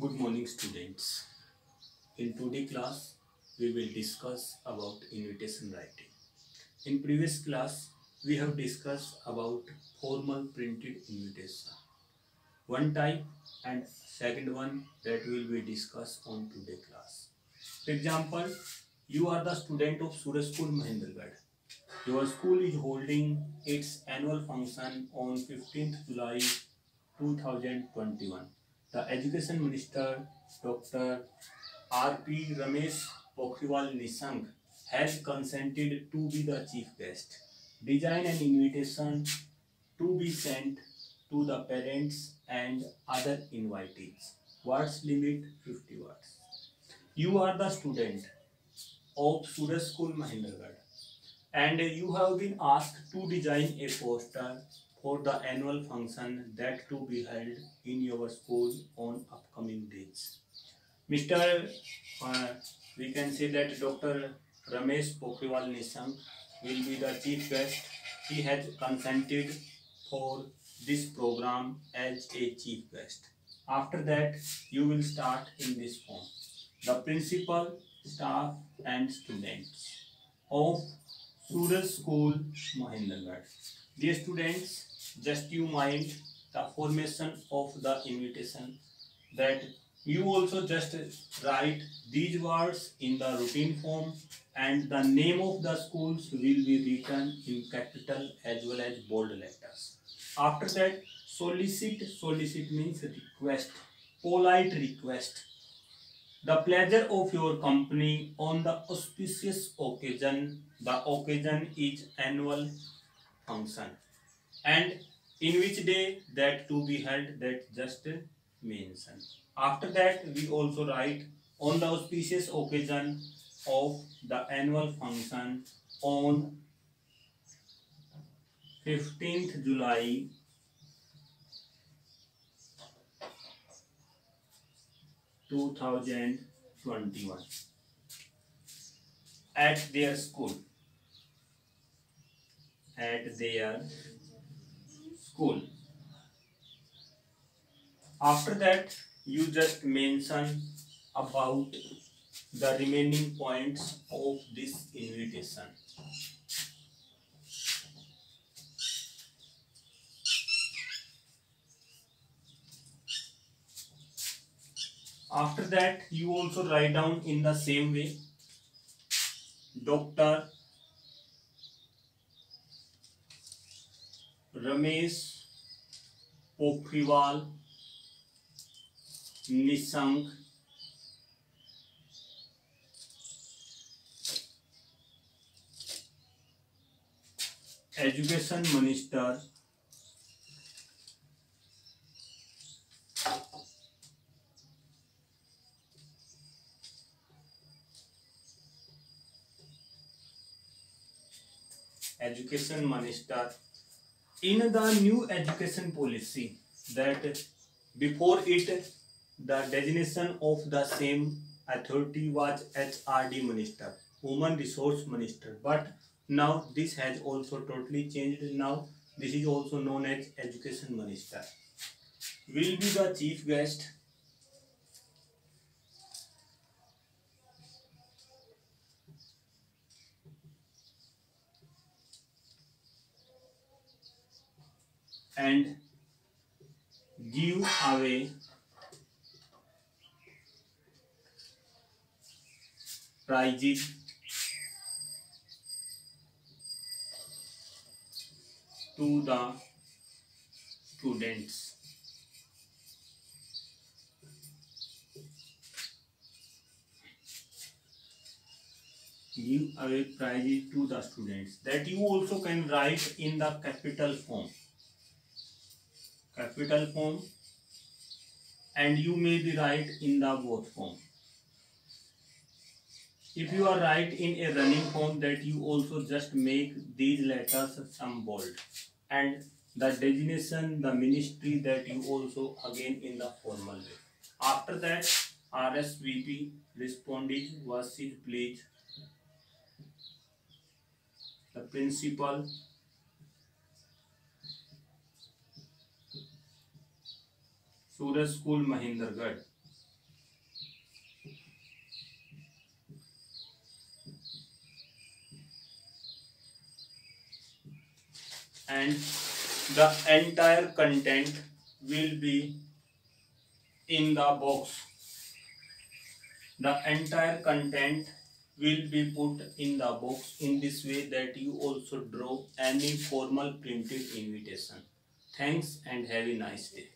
Good morning students. In today class we will discuss about invitation writing. In previous class we have discussed about formal printed invitation. One type and second one that will be discussed on today class. For example, you are the student of School Mahendragarh. Your school is holding its annual function on 15th July 2021. The Education Minister Dr. R.P. Ramesh Pokhriyal Nishank has consented to be the chief guest. Design an invitation to be sent to the parents and other invitees. Words limit 50 words. You are the student of Suraj School Mahendragarh and you have been asked to design a poster for the annual function that to be held in your school on upcoming days. Mr. Uh, we can say that Dr. Ramesh Pokhriyal Nishank will be the chief guest. He has consented for this program as a chief guest. After that, you will start in this form. The principal, staff and students of Suraj School Mahendragarh. Dear students, just you mind the formation of the invitation that you also just write these words in the routine form and the name of the schools will be written in capital as well as bold letters. After that, solicit, solicit means request, polite request. The pleasure of your company on the auspicious occasion, the occasion is annual function. And in which day that to be held that just mention. After that, we also write on the auspicious occasion of the annual function on 15th July 2021 at their school at their school. After that you just mention about the remaining points of this invitation. After that you also write down in the same way dr ramesh pokhriyal nishank education minister education minister in the new education policy that before it the designation of the same authority was HRD minister human resource minister. But now this has also totally changed. Now this is also known as education minister. Will be the chief guest and give away prizes to the students. Give away prizes to the students that you also can write in the capital form. Capital form and you may be write in the both form. If you are write in a running form that you also just make these letters some bold and the designation, the ministry that you also again in the formal way. After that, RSVP responded was please. The principal Suraj school Mahendragarh and the entire content will be in the box. The entire content will be put in the box in this way that you also draw any formal printed invitation. Thanks and have a nice day.